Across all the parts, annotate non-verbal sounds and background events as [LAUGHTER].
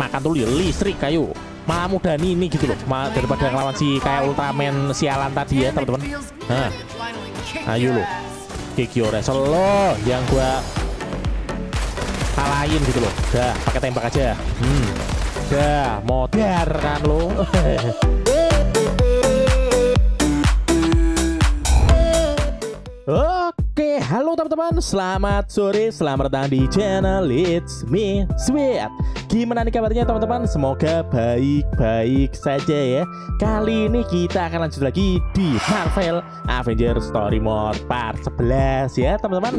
makan tuh listrik kayu malah mudah ini gitu loh Ma daripada ngelawan si kayak Ultraman sialan tadi ya teman-teman. Nah ayo lo Kikyo Wrestle lo yang gua kalahin gitu loh. Dah pakai tembak aja. Hmm. Dah modar kan lo. [LAUGHS] Oke, halo teman-teman, selamat sore, selamat datang di channel It's Me Sweet. Gimana nih kabarnya teman-teman? Semoga baik-baik saja ya. Kali ini kita akan lanjut lagi di Marvel Avengers Story Mode Part 11 ya teman-teman.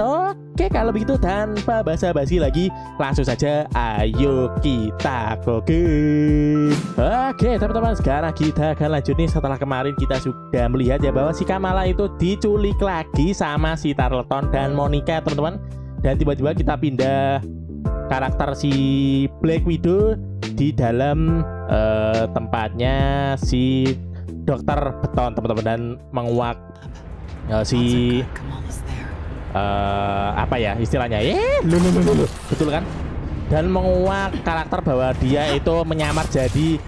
Oke, kalau begitu tanpa basa-basi lagi Langsung saja, ayo kita gokin Oke teman-teman, sekarang kita akan lanjut nih. Setelah kemarin kita sudah melihat ya bahwa si Kamala itu diculik lagi sama si Tarleton dan Monica teman-teman. Dan tiba-tiba kita pindah karakter si Black Widow di dalam uh, tempatnya si dokter beton teman-teman dan menguak uh, si uh, apa ya istilahnya? Eh betul kan? Dan menguak karakter bahwa dia itu menyamar jadi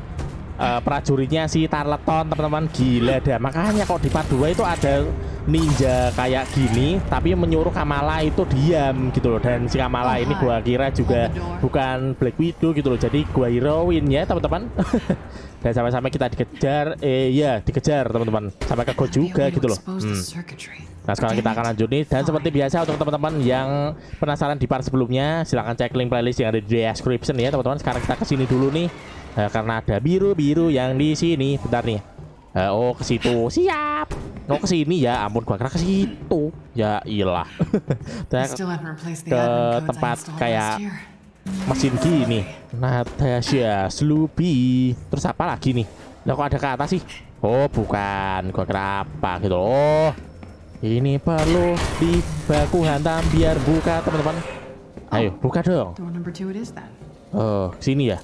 uh, prajuritnya si Tarleton teman-teman. Gila dah. Makanya kok di part 2 itu ada ninja kayak gini tapi menyuruh Kamala itu diam gitu loh. Dan si Kamala oh, ini gua kira juga bukan Black Widow gitu loh. Jadi gua heroin ya teman-teman. [LAUGHS] Dan sampai-sampai kita dikejar eh ya dikejar teman-teman. Sampai ke juga gitu loh. hmm. nah sekarang kita akan lanjut nih. Dan seperti biasa untuk teman-teman yang penasaran di part sebelumnya silahkan cek link playlist yang ada di description ya teman-teman. Sekarang kita ke sini dulu nih nah, karena ada biru-biru yang di sini bentar nih uh, oh ke situ siap Oh ke sini ya, ampun gua kira ke situ. Ya iyalah. [LAUGHS] ke tempat kayak mesin gini. [LAUGHS] Natasha Sloopy. Terus apa lagi nih? Lah kok ada ke atas sih? Oh bukan, gua kira apa gitu. Oh ini perlu dibaku hantam biar buka teman-teman. Ayo buka dong. Oh sini ya.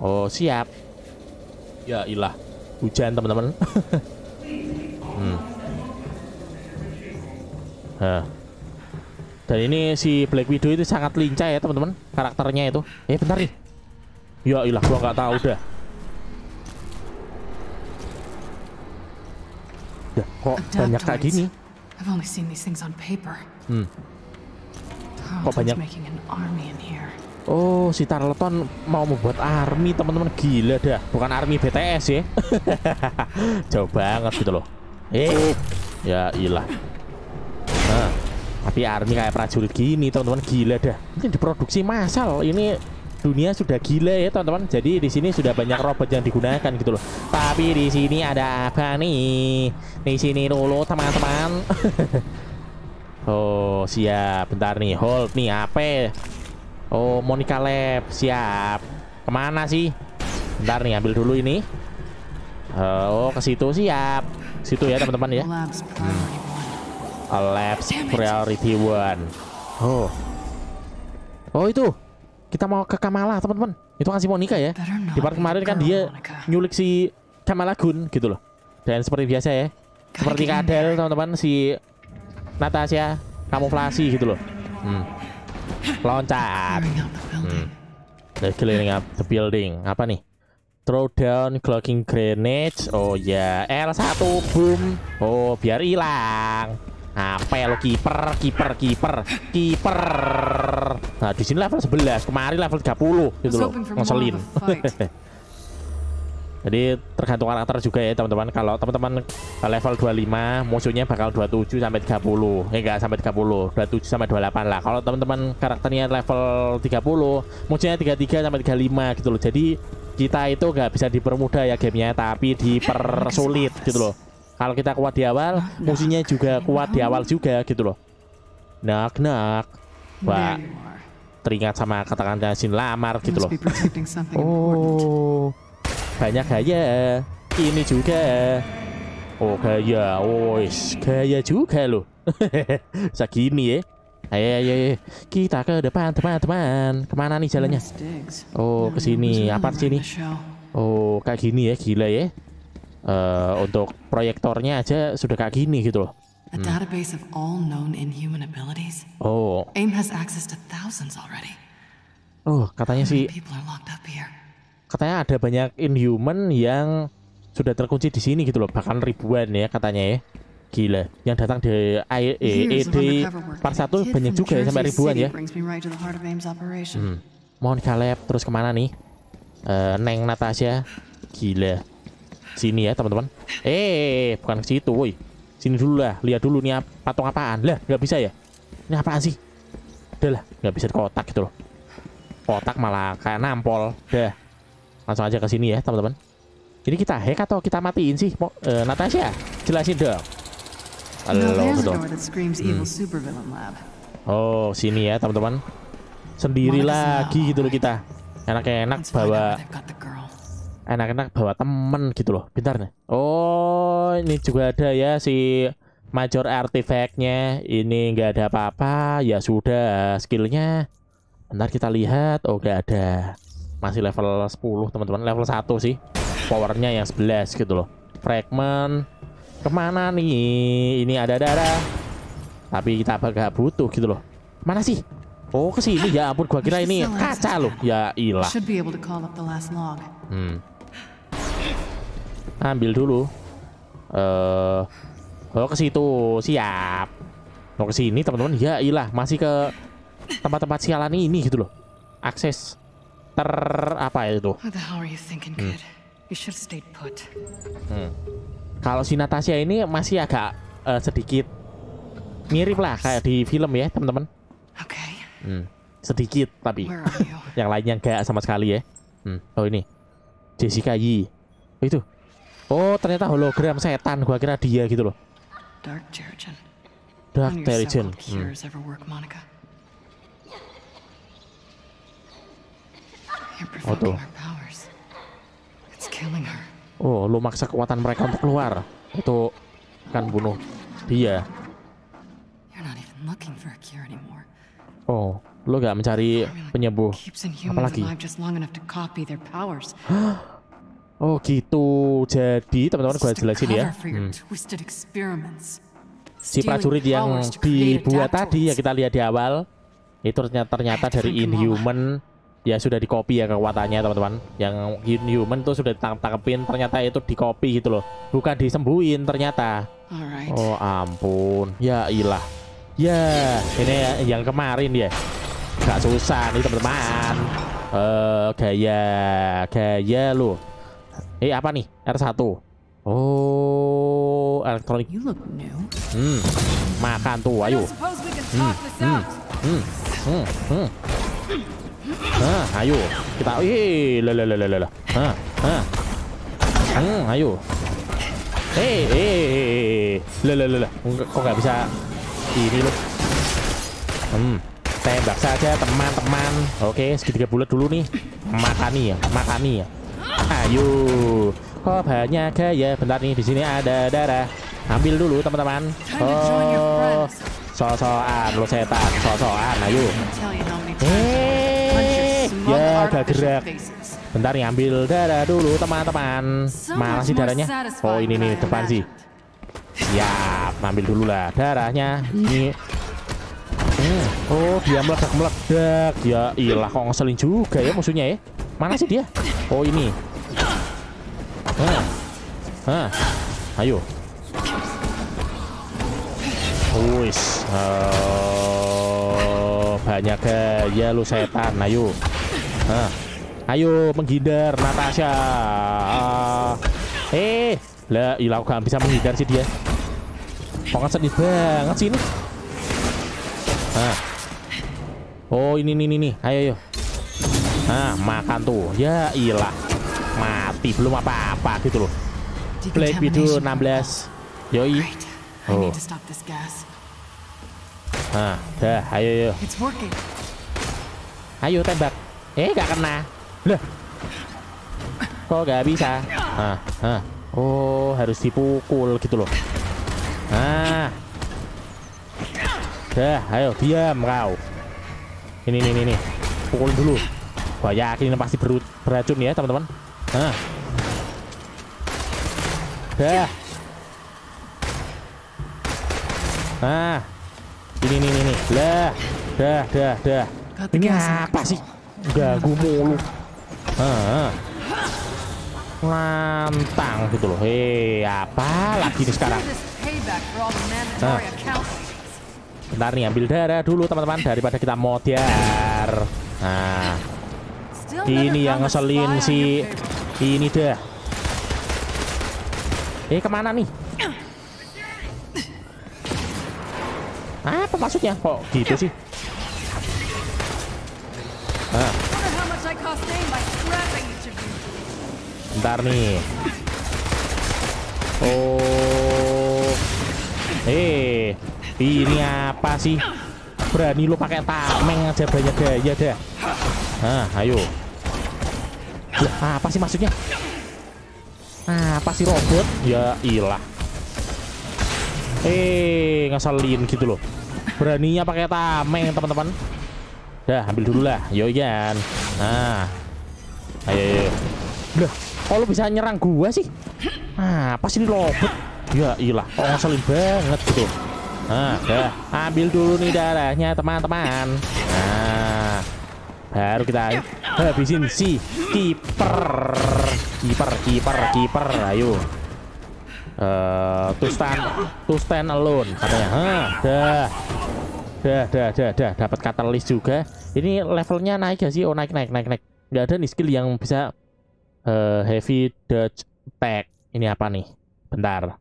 Oh siap. Ya ilah hujan teman-teman. [LAUGHS] hmm. Nah. Dan ini si Black Widow itu sangat lincah ya teman-teman karakternya itu. Eh bentar nih. Ya ilah gua nggak tahu dah. Ya, kok banyak kayak gini? Hmm. Kok banyak? Oh, si Tarleton mau membuat army teman-teman gila dah. Bukan army BTS ya. [LAUGHS] Jauh banget gitu loh. Eh, ya ilah. Nah, tapi army kayak prajurit gini teman-teman gila dah. Ini diproduksi massal. Ini dunia sudah gila ya teman-teman. Jadi di sini sudah banyak robot yang digunakan gitu loh. Tapi di sini ada apa nih? Di sini dulu teman-teman. [LAUGHS] oh siap. Bentar nih. Hold nih apa? Oh Monica Lab siap. Ke mana sih? Bentar nih ambil dulu ini. Oh ke situ siap. Situ ya teman-teman ya. Hmm. Labs Priority One. Oh. Oh itu. Kita mau ke Kamala, teman-teman. Itu kan si Monica ya. Di part kemarin kan dia nyulik si Kamala Gun gitu loh. Dan seperti biasa ya. Seperti Kadel, teman-teman, si Natasha kamuflasi gitu loh. Hmm. Loncat. Hmm. The clearing up the building. Apa nih? Throw down clocking grenades. Oh ya, yeah. L1 boom. Oh, biar hilang. Apa ya lo kiper, kiper, kiper, kiper. Nah, di sini level 11, kemarin level 30 gitu loh. Ngeselin. [LAUGHS] Jadi tergantung karakter juga ya teman-teman. Kalau teman-teman level 25 musuhnya bakal 27 sampai 30. Eh enggak sampai 30, 27 sampai 28 lah. Kalau teman-teman karakternya level 30, musuhnya 33 sampai 35 gitu loh. Jadi kita itu nggak bisa dipermudah ya gamenya, tapi dipersulit gitu loh. Kalau kita kuat di awal, musuhnya juga kuat di awal juga gitu loh. Nak nak. Wah. Teringat sama kata-kata sin lamar gitu loh. Oh. Banyak gaya. Ini juga. Oh gaya. Oh, gaya juga loh. [LAUGHS] Segini ya. Ayo, ayo, ayo, kita ke depan teman-teman. Ke mana nih jalannya? Oh, ke sini. Apa sini? Oh, kayak gini ya, gila ya uh, untuk proyektornya aja sudah kayak gini gitu loh. A hmm. database of all known inhuman abilities. Oh. AIM has access to thousands already. Oh, katanya sih. Katanya ada banyak inhuman yang sudah terkunci di sini gitu loh, bahkan ribuan ya katanya ya. Gila, yang datang di I- ED undercover work. part A 1 kid banyak juga ya sampai ribuan ya. Hmm. Mohon Caleb terus ke mana nih? Eh, Neng Natasha, gila. Sini ya teman-teman. Eh, bukan ke situ, woi. Sini dulu lah, lihat dulu nih patung apaan. Lah, nggak bisa ya? Ini apaan sih? Udah lah, nggak bisa di kotak gitu loh. Kotak malah kayak nampol. Dah, langsung aja ke sini ya teman-teman. Ini kita hack atau kita matiin sih? Mo eh, Natasha, jelasin dong. Now Halo, betul. lab. Oh, sini ya teman-teman. Sendiri lagi gitu loh kita. Enak-enak bawa enak-enak bawa temen gitu loh. Bentar nih. Oh, ini juga ada ya si major artifactnya. Ini nggak ada apa-apa. Ya sudah, skillnya. Bentar kita lihat. Oh, nggak ada. Masih level 10 teman-teman. Level 1 sih. Powernya yang 11 gitu loh. Fragment. Ke mana nih? Ini ada darah. Tapi kita gak butuh gitu loh. Mana sih? Oh, ke sini ya ampun gua kira ini kaca loh. Ya ilah. Hmm. Ambil dulu. Eh, oh ke situ, siap. Mau ke sini teman-teman. Ya ilah, masih ke tempat-tempat sialan ini gitu loh. Akses ter apa ya itu? Hmm. put. Kalau si Natasha ini masih agak eh, sedikit mirip lah kayak di film ya, teman-teman. Okay, Hmm. Sedikit tapi [LAUGHS] yang lainnya enggak sama sekali ya. Hmm. Oh ini Jessica Yi. Oh, itu. Oh ternyata hologram setan. Gua kira dia gitu loh. Dark Terrigen. Dark Terrigen. Hmm. Killing her. Oh, lu maksa kekuatan mereka untuk keluar. Itu kan bunuh dia. Oh, lu gak mencari penyembuh. Apalagi? [GASPS] Oh gitu. Jadi teman-teman a jelasin ya. Hmm. Si prajurit yang dibuat tadi ya kita lihat di awal itu ternyata ternyata dari Inhuman ya sudah dikopi ya kekuatannya teman-teman. Yang Inhuman tuh sudah ditangkap-tangkepin ternyata itu dikopi gitu loh. Bukan disembuhin ternyata. Alright. Oh ampun, ya ilah. Ya, ini ya- yang kemarin ya. Gak susah nih teman-teman. Eh gaya, gaya lu. Eh apa nih? R1. Oh, elektronik. Hmm, makan tuh, ayo. Hmm, hmm, out. hmm, hmm, hmm. Nah, ayo kita, ih, lah, lah, lah, lah, lah. Hmm, ayo. Eh, eh, eh, eh, lah, Kok nggak bisa ini loh? Hmm, tembak saja teman-teman. Oke, segitiga bulat dulu nih. Makani ya, makani ya. Ayo. Kok banyak gaya? Bentar nih, di sini ada darah. Ambil dulu teman-teman. Oh, sosokan lo setan, sosokan. Ayo. Eh, ya gak gerak. Bentar nih ambil darah dulu teman-teman. Mana sih darahnya? Oh ini nih depan sih. Siap, ambil dulu lah darahnya. Ini. Hmm. Oh dia meledak meledak. Ya ilah kok ngeselin juga ya musuhnya ya. Mana sih dia? Oh ini. Hah. Hah. Ayo. Wis. Oh, banyak gaya lu setan. Ayo. Hah. Ayo menghindar Natasha. Ah. Eh, lah ilah gak bisa menghindar sih dia. Kok ngeselin banget sih ini. Hah. Oh, ini nih nih nih. Ayo ayo. Nah, makan tuh. Ya ilah. Mati belum apa-apa gitu loh. Black Widow Decontamination 16. Yoi. Oh. Nah, dah, ayo ayo. Ayo tembak. Eh, gak kena. Lah. Kok gak bisa? Nah, nah. Oh, harus dipukul gitu loh. Nah. Dah, ayo diam kau. Ini nih nih nih. Pukul dulu. Wah, yakin ini pasti beru- beracun ya, teman-teman. Nah. Dah. Nah. Ini nih nih nih. Lah. Dah, dah, dah. The Ini apa sih? Ganggu mulu. Ah, ah. Lantang gitu loh. Hei, apa lagi nih sekarang? Accounting. Bentar nih, ambil darah dulu teman-teman daripada kita modar. Nah, ini yang ngeselin si ini dah. Eh, ke mana nih? Apa maksudnya? Kok gitu sih? Bentar nih. Oh. Eh, ini apa sih? Berani lu pakai tameng aja banyak gaya dah. Nah, ayo. Lah, apa sih maksudnya? Apa sih robot? Ya ilah. Eh, ngeselin gitu loh. Beraninya pakai tameng, teman-teman. Dah, ambil dulu lah. Yo, Yan. Nah. Ayo, ayo. Lah, kok lu bisa nyerang gua sih? Ah, apa sih robot? Ya ilah, kok ngeselin banget gitu. Nah, dah, ambil dulu nih darahnya teman-teman. Nah, baru kita habisin si kiper. Kiper, kiper, kiper. Ayo. Eh, to stand, to stand alone katanya. Hah, dah. Dah, dah, dah, dah. Dapat catalyst juga. Ini levelnya naik gak sih? Oh, naik, naik, naik, naik. Nggak ada nih skill yang bisa eh, heavy dodge attack. Ini apa nih? Bentar.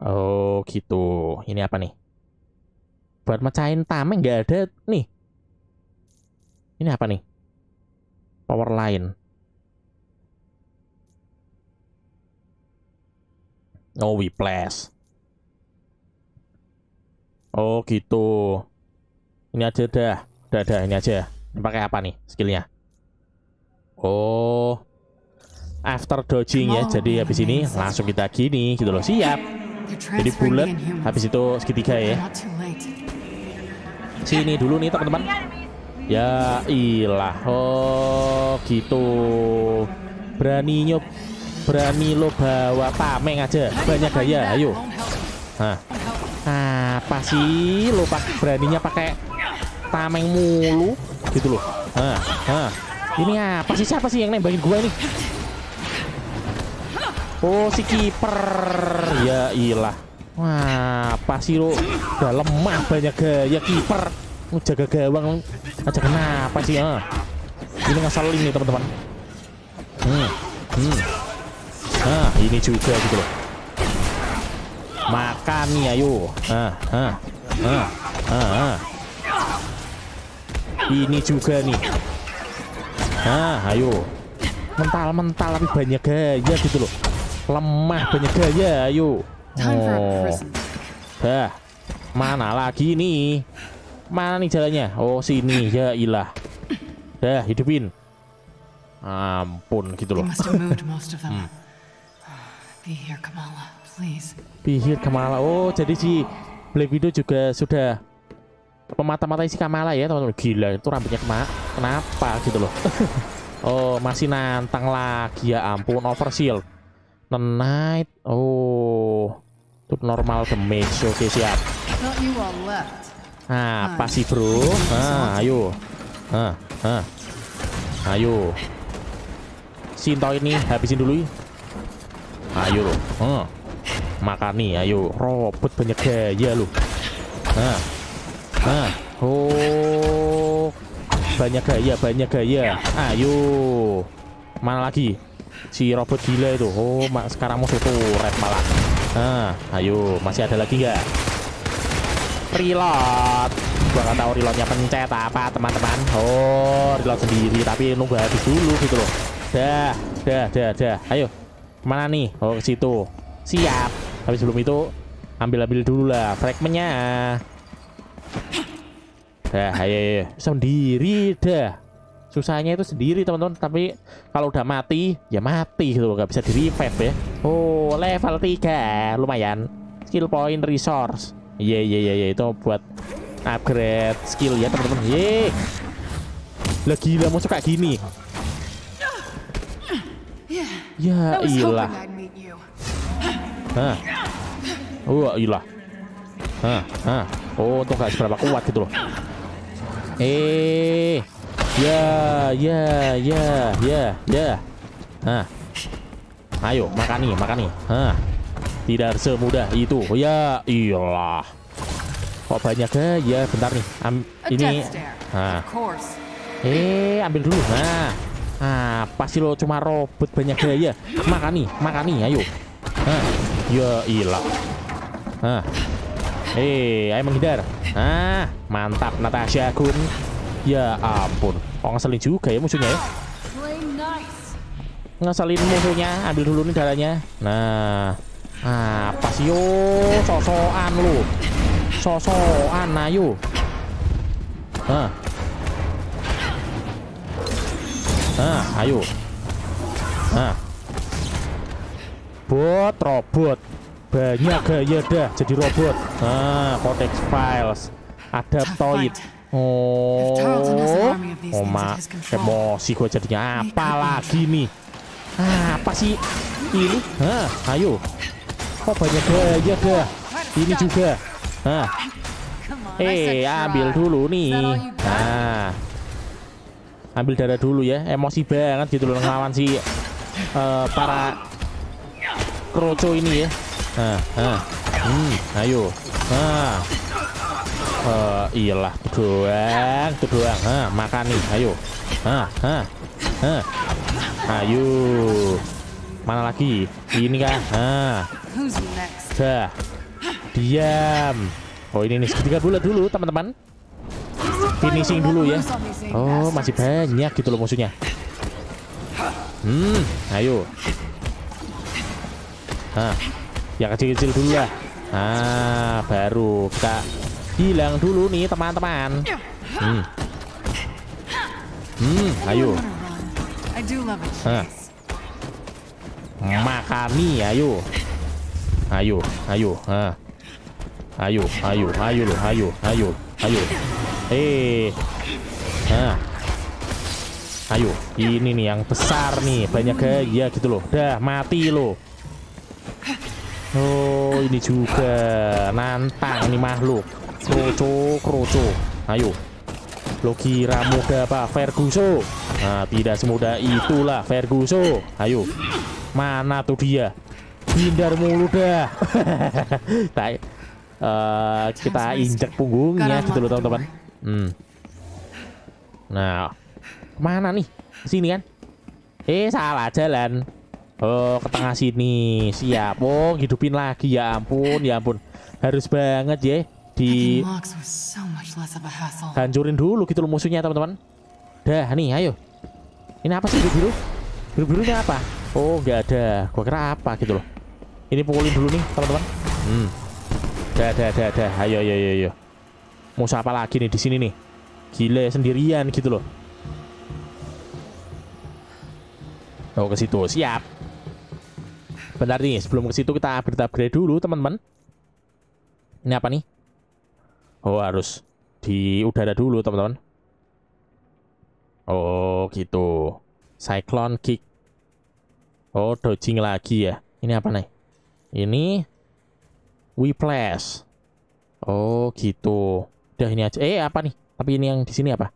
Oh gitu. Ini apa nih? Buat mecahin tameng nggak ada nih. Ini apa nih? Power line. Oh, whiplash. Oh gitu. Ini aja dah. Dah, dah, ini aja. Ini pakai apa nih skillnya? Oh, after dodging ya. Jadi habis ini langsung kita gini gitu loh. Siap. Jadi bulat. Habis itu segitiga ya. Sini dulu nih teman-teman. Ya ilah. Oh gitu. Berani nyup. Berani lo bawa tameng aja. Banyak gaya. Ayo. Nah. Apa sih lo pak beraninya pakai tameng mulu gitu loh. Nah, nah. Ini apa sih siapa sih yang nembakin gua ini? Oh si kiper ya ilah. Wah apa sih lo? Udah lemah banyak gaya kiper. Jaga gawang aja kenapa sih? Ah. Ini ngeselin nih teman-teman. Hmm, hmm. Nah ini juga gitu loh. Makan nih ayo. Ah, ah, ah, ah, ah. Ini juga nih. Ah, ayo. Mental-mental tapi banyak gaya gitu loh. Lemah banyak gaya, ayo. Oh, dah. Mana lagi nih? Mana nih jalannya? Oh, sini. Ya ilah. Dah, hidupin. Ampun gitu loh. Be here, Kamala, please. Kamala. Oh, jadi si Black Widow juga sudah memata-matai si Kamala ya, teman-teman. Gila, itu rambutnya kema kenapa gitu loh. [LAUGHS] oh, masih nantang lagi ya ampun overshield. Night. Oh. Itu normal damage. Oke, siap. All left. Nah, apa sih, Bro? Nah, ayo. Nah, nah. Ayo. Sinto ini habisin dulu. Ayo loh. Huh. Makan nih, ayo. Robot banyak gaya lu. Nah. Nah. Oh. Banyak gaya, banyak gaya. Ayo. Mana lagi? Si robot gila itu. Oh, sekarang musuh turret malah. Nah, ayo. Masih ada lagi nggak? Reload. Gua nggak tahu reloadnya pencet apa teman-teman. Oh, reload sendiri tapi nunggu habis dulu gitu loh. Dah, dah, dah, dah. Ayo. Mana nih? Oh, ke situ. Siap. Tapi sebelum itu ambil-ambil dulu lah fragmentnya. Dah, ayo, ayo. Sendiri dah. Susahnya itu sendiri teman-teman. Tapi kalau udah mati, ya mati gitu loh. Gak bisa di revive ya. Oh, level 3. Lumayan. Skill point resource. Iya, iya, iya. iya. Itu buat upgrade skill ya teman-teman. Ye. Lah gila mau kayak gini. Ya ilah. Hah. Wah, ilah. Hah, hah. Oh, untuk gak seberapa kuat gitu loh. Eh, Ya, ya, ya, ya, ya. Nah. Ayo, makan nih, makan nih. Hah. Tidak semudah itu. Ya, iyalah. Kok banyak gaya? Bentar nih. Am- ini. Nah. Eh, ambil dulu. Nah. Ah, pasti lo cuma robot banyak gaya. Makan nih, makan nih, ayo. Hah. Ya ilah. Hah. Eh, ayo menghindar. Ah, mantap Natasha Kun. Ya ampun. Kok ngeselin juga ya musuhnya ya? Ngeselin musuhnya, ambil dulu nih darahnya. Nah. Apa sih yo? Sosokan lu. Sosokan ayo. Hah. Nah, ayo. Nah. Bot robot. Banyak gaya dah jadi robot. Nah, Codex Files. Adaptoid. Oh. Oh, things ma at his control. emosi gue jadinya apa lagi nih? Ah, apa sih ini? Hah, ayo. Oh banyak gaya dah. Ini juga. Said eh ambil dulu nih. Nah, ambil darah dulu ya. Emosi banget gitu loh ngelawan si eh, para kroco ini ya. Nah, nah. Hmm, ayo. Nah. Eh, iyalah itu doang, itu doang. Hah, makan nih, ayo. Hah, hah. Hah. Ayo. Mana lagi? Ini kah? Who's next? Dah. Diam. Oh ini nih segitiga bulat dulu teman-teman. Finishing dulu ya. Oh masih banyak gitu loh musuhnya. Hmm, ayo. Nah, yang kecil-kecil dulu lah. Nah, baru kita hilang dulu nih teman-teman. Hmm. Hmm, ayo. Chase. Makani, ayo. Ayo, ayo, ha. Ayo, ayo, ayo lo, ayo, ayo, ayo. Eh. Nah. Ayo, ini nih yang besar nih, banyak gaya gitu loh. Dah mati lo. Oh, ini juga nantang ini makhluk. Kroco, kroco. Ayo. Lo kira mudah apa? Ferguso. Nah, tidak semudah itulah Ferguso. Ayo. Mana tuh dia? Hindar mulu dah. [LAUGHS] Tai. Eh, kita injek punggungnya gitu loh teman-teman. Hmm. Nah, mana nih? Sini kan? Eh, salah jalan. Oh, ke tengah sini. Siap. Oh, hidupin lagi ya ampun, ya ampun. Harus banget ya di hancurin dulu gitu loh musuhnya teman-teman. Dah nih, ayo. Ini apa sih biru-biru? Biru-birunya apa? Oh, nggak ada. Gua kira apa gitu loh. Ini pukulin dulu nih, teman-teman. Hmm. Dah, dah, dah, dah. Ayo, ayo, ayo, ayo. Musuh apa lagi nih di sini nih? Gile sendirian gitu loh. Oh, ke situ. Siap. Bentar nih, sebelum ke situ kita upgrade-upgrade dulu, teman-teman. Ini apa nih? Oh, harus di udara dulu, teman-teman. Oh, gitu. Cyclone kick. Oh, dodging lagi ya. Ini apa nih? Ini Whiplash. Oh, gitu. Udah ini aja. Eh, apa nih? Tapi ini yang di sini apa?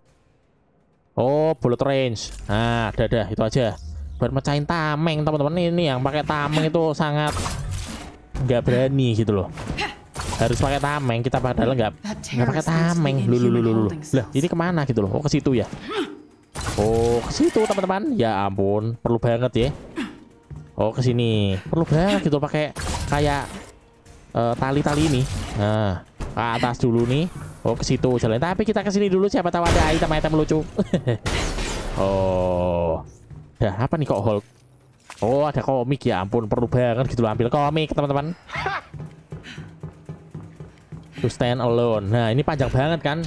Oh, bullet range. Nah, dah dah itu aja. Buat mecahin tameng, teman-teman. Ini yang pakai tameng itu sangat nggak berani gitu loh. Harus pakai tameng. Kita padahal nggak nggak pakai tameng. Lulu lulu lulu. Lah, ini ke mana gitu loh? Oh, ke situ ya. Oh, ke situ teman-teman. Ya ampun, perlu banget ya. Oh, ke sini. Perlu banget gitu pakai kayak eh, tali-tali ini. Nah, ke atas dulu nih. Oh, ke situ jalan. Tapi kita ke sini dulu siapa tahu ada item-item lucu. [LAUGHS] oh. Dah, apa nih kok hold? Oh, ada komik ya ampun, perlu banget gitu loh ambil komik, teman-teman. To stand alone. Nah, ini panjang banget kan?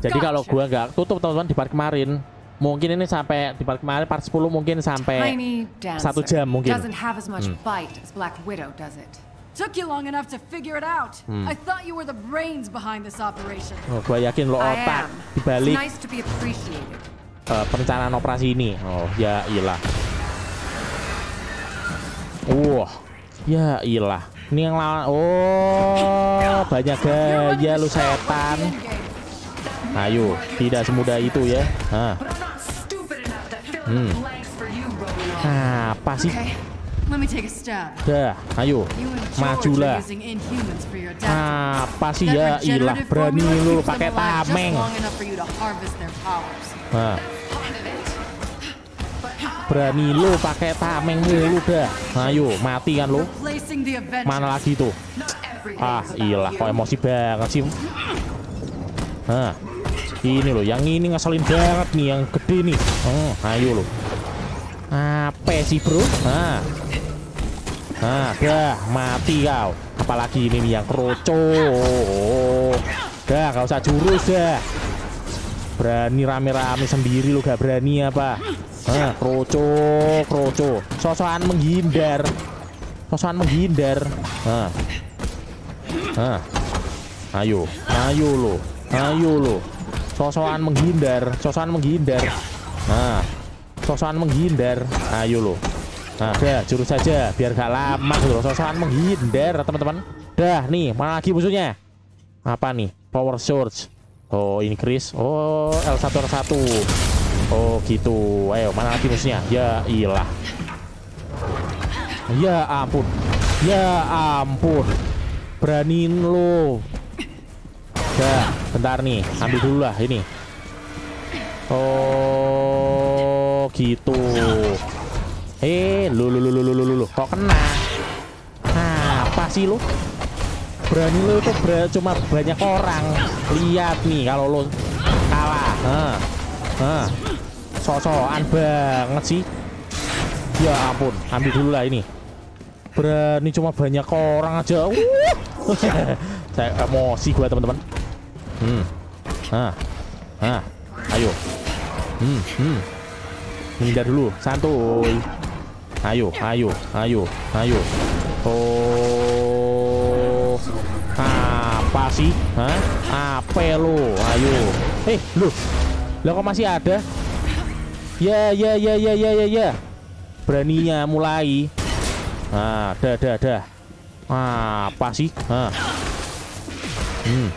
Jadi kalau gua nggak tutup teman-teman di part kemarin, mungkin ini sampai di part kemarin part 10 mungkin sampai satu jam mungkin. Doesn't have as much bite as Black Widow, does it? Took you long enough to figure it out. Hmm. I thought you were the brains behind this operation. Oh, gua yakin lo otak am. It's dibalik nice to be appreciated uh, perencanaan operasi ini. Oh, ya ilah. Wah, ya ilah. Ini yang lawan. Oh, banyak gaya lu setan. Ayo, tidak semudah itu ya. Hah. Hmm. Apa sih? Dah, ayo, majulah. Nah, apa sih ya? Ilah, berani lu pakai tameng. Nah, berani lu pakai tameng mulu dah. Ayo, mati kan lu. Mana lagi tuh? Ah, iyalah, kok emosi banget sih. Nah, ini loh, yang ini ngeselin banget nih, yang gede nih. Oh, ayo loh. Apa sih bro? Nah, nah, dah mati kau. Apalagi ini nih yang kroco. Dah, gak usah jurus dah. Berani rame-rame sendiri lo gak berani apa? Nah, kroco, kroco. Sosokan menghindar. Sosokan menghindar. Nah, Nah, ayo, ayo lo, ayo lo. Sosokan menghindar, sosokan menghindar. Nah, sosokan menghindar. Ayo lo. Nah, dah jurus saja biar gak lama loh. Sosokan menghindar, teman-teman. Dah nih, mana lagi musuhnya? Apa nih? Power Surge. Oh, Chris. Oh, L1 R1. Oh, gitu. Ayo, mana lagi musuhnya? Ya, ilah. Ya ampun. Ya ampun. Beraniin lo. Dah, bentar nih. Ambil dulu lah ini. Oh, gitu. Eh, lu lu lu lu lu, lu. kok kena? Nah, apa sih lu? Berani lu itu ber- cuma banyak orang. Lihat nih kalau lu kalah. Nah, nah. Sosokan banget sih. Ya ampun, ambil dulu lah ini. Berani cuma banyak orang aja. Uh. [LAUGHS] Saya emosi gua teman-teman. Hmm. Nah. Nah. Ayo. Hmm, hmm. Hindar dulu, santuy. Ayo, ayo, ayo, ayo. Oh. Sih? Hah? Apa lo? Ayo. Eh, lu. Lah kok masih ada? Ya, ya, ya, ya, ya, ya, ya. Beraninya mulai. Nah, dah, dah, dah. Apa sih? Hah. Hmm.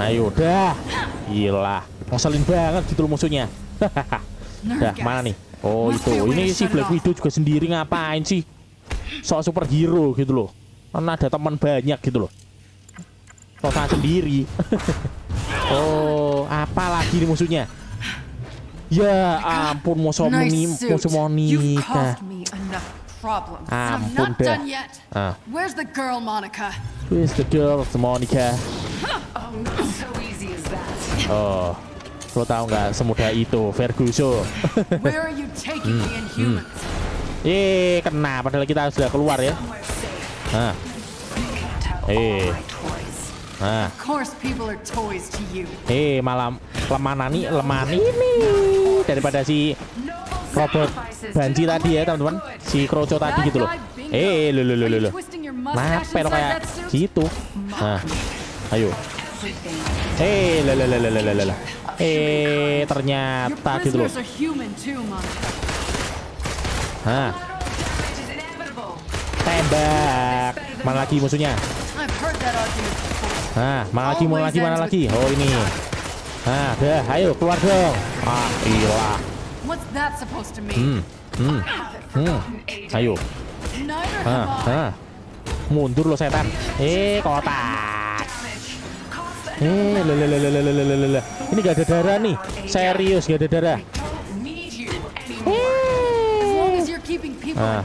Ayo, dah. Gila. Ngeselin banget gitu loh musuhnya. [LAUGHS] dah, mana nih? Oh, itu. Ini si Black. Widow juga sendiri ngapain sih? Soal superhero gitu loh. Kan ada teman banyak gitu loh total sendiri. oh, apa lagi nih musuhnya? Ya ampun musuh moni, musuh moni. Ampun deh. Ah. Where's the girl Monica? Where's the girl Monica? Oh, lo tau nggak semudah itu Ferguso. Where? Hmm, hmm. Eh, kena padahal kita sudah keluar ya. Nah. Eh. Nah. Eh, malam lemah nani, lemah ini daripada si robot banji tadi ya, teman-teman. Si kroco tadi gitu loh. Eh, hey, lo lo lo lo. Nah, lo kayak gitu. Nah. Ayo. Eh, hey, lo lo lo lo lo lo. Eh, ternyata gitu loh. Nah. Tembak. Mana lagi musuhnya? Nah, mana lagi, mana lagi, mana lagi? Oh, ini. Nah, dah, ayo keluar dong. Ah, ilah. Mean? Hmm, hmm, hmm. Ayo. Ah, ah. Mundur lo setan. Eh, kotak. Eh, lah. Ini gak ada darah nih. Serius gak ada darah. Ah. I'm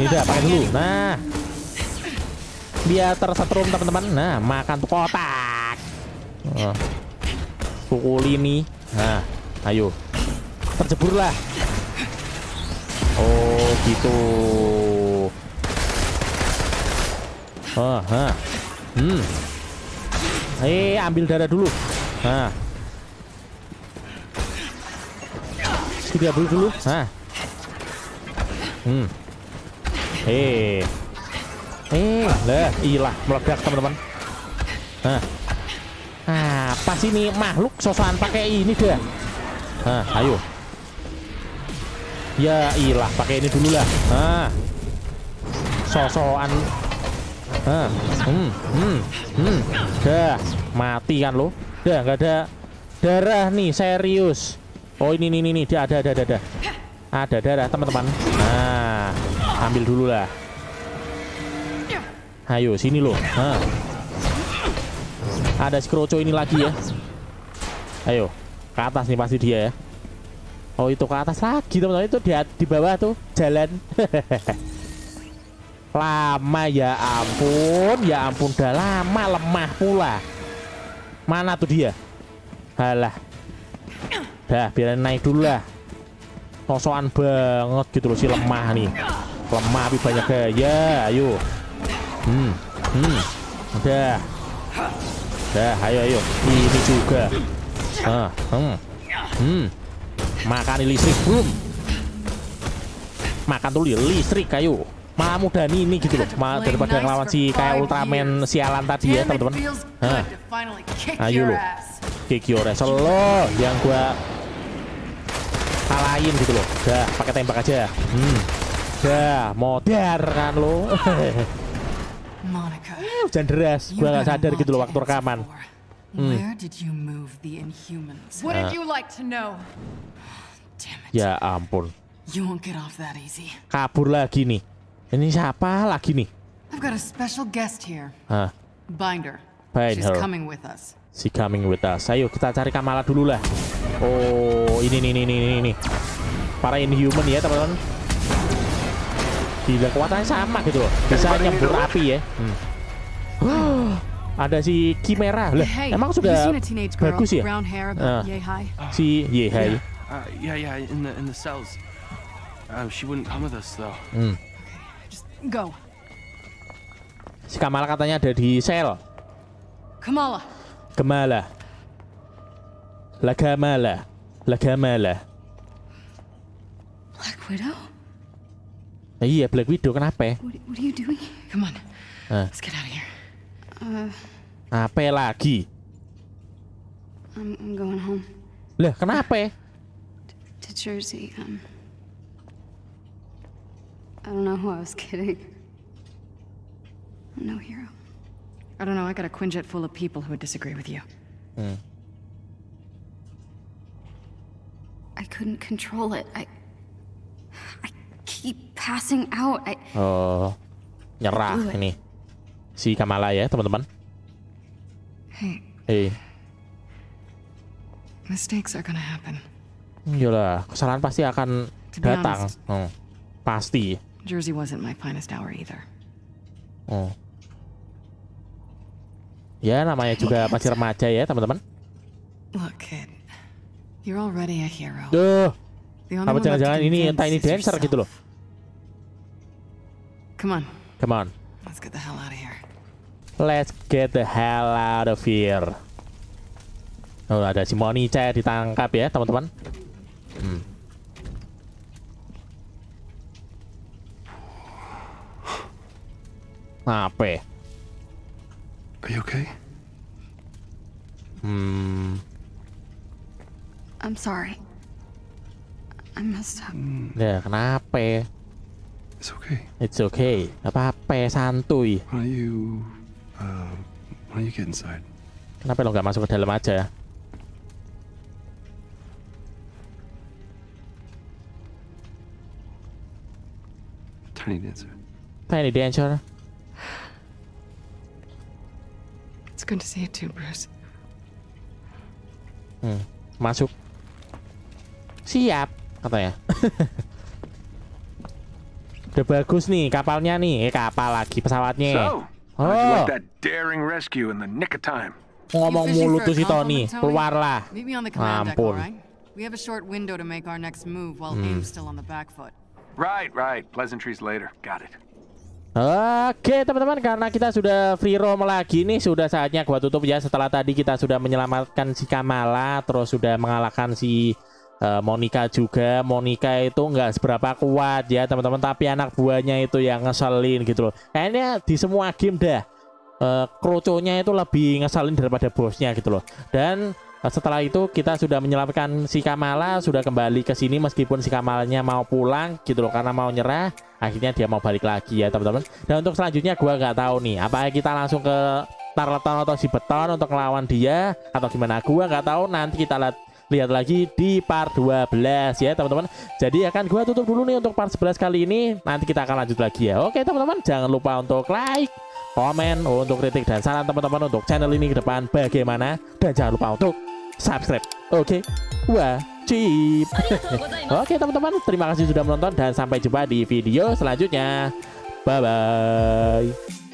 Tidak, pakai dulu. Nah. Biar tersetrum teman-teman. Nah, makan tuh kotak. Oh. Pukul ini. Nah, ayo. Terjeburlah. Oh, gitu. Oh, ha. Hmm. Eh, ambil darah dulu. Nah. Kita ambil dulu. Nah. Hmm. Eh. Eh, lah, ilah meledak teman-teman. Nah. Apa sih ini makhluk sosokan pakai ini dia? Nah, ayo. Ya ilah, pakai ini dulu lah. Nah. Sosokan. Nah. Hmm, hmm, hmm. Dah, mati kan lo? Dah, nggak ada darah nih, serius. Oh ini nih, dia ada ada ada ada. Ada darah teman-teman. Nah, ambil dulu lah. Ayo sini loh. Nah. Ada si kroco ini lagi ya. Ayo ke atas nih pasti dia ya. Oh itu ke atas lagi teman-teman itu di, di bawah tuh jalan. [LAUGHS] lama ya ampun, ya ampun dah lama lemah pula. Mana tuh dia? Halah. Dah biarin naik dulu lah. Sosokan banget gitu loh si lemah nih. Lemah tapi banyak gaya. Ayo. Hmm. Hmm. Udah. Dah, ayo ayo. Ini juga. Ah, hmm. Hmm. Makan listrik belum? Makan dulu ya, listrik ayo. Malah mudah nih ini gitu loh. Ma, daripada ngelawan si kayak Ultraman sialan tadi ya, teman-teman. Ah. Ayo lo. Kick your ass lo yang gua kalahin gitu loh. Dah, pakai tembak aja. Hmm. Dah, modar kan lo. [LAUGHS] Monica. Hujan deras. Gua gak sadar gitu loh waktu rekaman. for. Where did you move the Inhumans? What would you like to know? Damn it. Ya ampun. You won't get off that easy. Kabur lagi nih. Ini siapa lagi nih? I've got a special guest here. Hah, Binder. Binder. She's coming with us. si coming with us. Ayo kita cari Kamala dulu lah. Oh, ini nih nih nih nih nih. Para inhuman ya teman-teman. Gila kekuatannya sama gitu loh. Bisa nyembur api ya. Hmm. Ada si Chimera. Lah, Hey, emang sudah bagus ya? high? Si Yehai. Uh, yeah, yeah, in the in the cells. Uh, she wouldn't come with us though. Hmm. Just go. Si Kamala katanya ada di sel. Kamala. Gemala. La Kamala. La Kamala. Black Widow? Nah, iya Black Widow kenapa? What, what are you doing? Come on. Let's get out of here. Apa lagi? I'm, I'm going home Lah kenapa? to Jersey. Um, I don't know who I was kidding. I'm no hero. I don't know, I got a Quinjet full of people who would disagree with you. I couldn't control it. I, I keep passing out. I, Oh, nyerah ini. Si Kamala ya, teman-teman. Hey, Eh, mistakes are gonna happen. iyalah, kesalahan pasti akan datang. honest. Hmm, pasti. Jersey wasn't my finest hour either. Hmm. Ya, namanya juga masih remaja ya, teman-teman. Look, kid. You're already a hero. Duh, apa jangan-jangan ini Tiny is Dancer gitu loh. Come on, Come on, let's get the hell out of here. let's get the hell out of here. Oh, ada si Monica ditangkap ya, teman-teman. Hmm. Apa? Are you okay? Hmm, I'm sorry. I messed up. ya kenapa? It's okay. It's okay. Apa-apa, santuy. Why don't you, uh, why don't you get inside? Kenapa lo nggak masuk ke dalam aja? Tiny dancer. Tiny Dancer. It's good to see you too, Bruce. Hmm, masuk. Siap, katanya. [LAUGHS] Udah bagus nih kapalnya nih. Eh, kapal lagi pesawatnya. So, Oh, ngomong mulu tuh si Tony. Keluarlah. Ampun. We have a short window to make our next move while Hmm. Aim's still on the back foot. Right, right. Pleasantries later. Got it. Oke teman-teman karena kita sudah free roam lagi nih sudah saatnya gua tutup ya setelah tadi kita sudah menyelamatkan si Kamala terus sudah mengalahkan si eh, Monica juga. Monica itu nggak seberapa kuat ya teman-teman. Tapi anak buahnya itu yang ngeselin gitu loh. Kayaknya di semua game dah eh, kroconya itu lebih ngeselin daripada bosnya gitu loh. Dan eh, setelah itu kita sudah menyelamatkan si Kamala sudah kembali ke sini meskipun si Kamalanya mau pulang gitu loh karena mau nyerah akhirnya dia mau balik lagi ya teman-teman. Dan untuk selanjutnya gua nggak tahu nih apa kita langsung ke Tarleton atau si Beton untuk ngelawan dia atau gimana? Gua nggak tahu nanti kita lihat lihat lagi di part 12 ya teman-teman. Jadi akan gua tutup dulu nih untuk part 11 kali ini. Nanti kita akan lanjut lagi ya. Oke teman-teman jangan lupa untuk like komen untuk kritik dan saran teman-teman untuk channel ini ke depan bagaimana. Dan jangan lupa untuk subscribe. Oke? Wajib. [LAUGHS] Oke teman-teman terima kasih sudah menonton dan sampai jumpa di video selanjutnya. Bye bye